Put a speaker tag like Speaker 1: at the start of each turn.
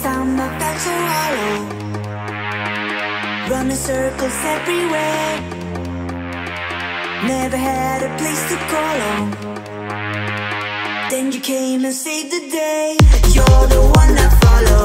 Speaker 1: stomach to swallow. Running circles everywhere. Never had a place to call home. Then you came and saved the day. You're the one I follow.